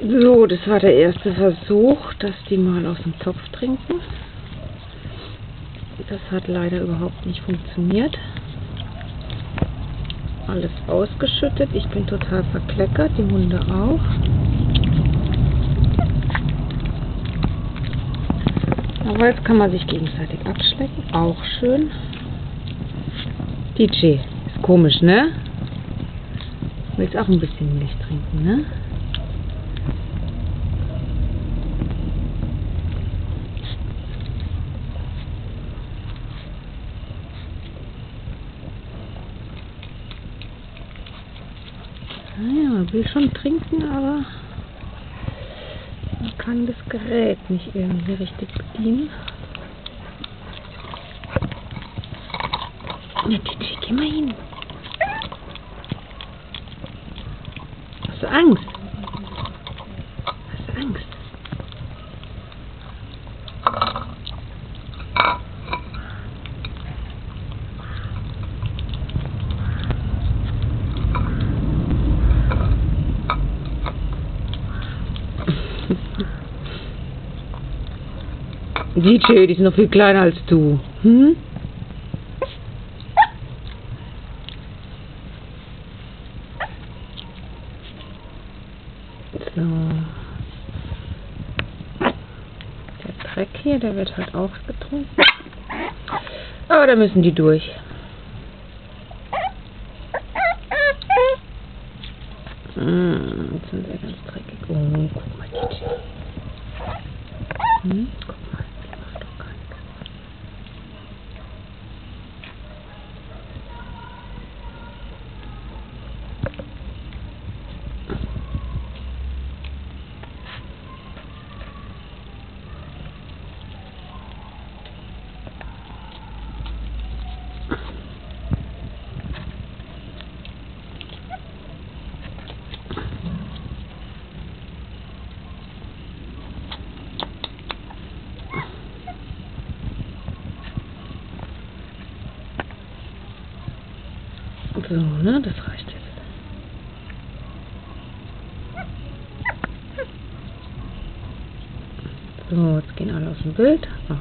So, das war der erste Versuch, dass die mal aus dem Topf trinken. Das hat leider überhaupt nicht funktioniert. Alles ausgeschüttet. Ich bin total verkleckert, die Hunde auch. Aber jetzt kann man sich gegenseitig abschlecken. Auch schön. DJ, ist komisch, ne? Willst auch ein bisschen Milch trinken, ne? Naja, will schon trinken, aber man kann das Gerät nicht irgendwie richtig bedienen. Na, Titi, geh mal hin. Hast du Angst? Hast du Angst? DJ, die sind noch viel kleiner als du. Hm? So. Der Dreck hier, der wird halt auch getrunken. Aber da müssen die durch. Hm, jetzt sind sie ganz dreckig. Oh, guck mal, DJ. Hm, guck mal, die macht doch gar nichts. So, ne, das reicht jetzt. So, jetzt gehen alle aus dem Bild. Ach,